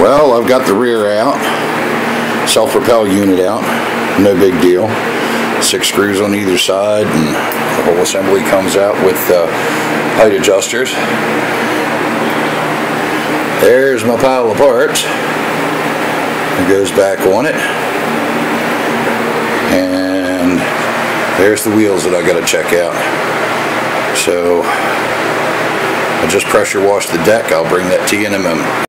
Well, I've got the rear out, self-propel unit out, no big deal. Six screws on either side and the whole assembly comes out with uh, height adjusters. There's my pile of parts. It goes back on it. And there's the wheels that I gotta check out. So I just pressure washed the deck. I'll bring that to you in a moment.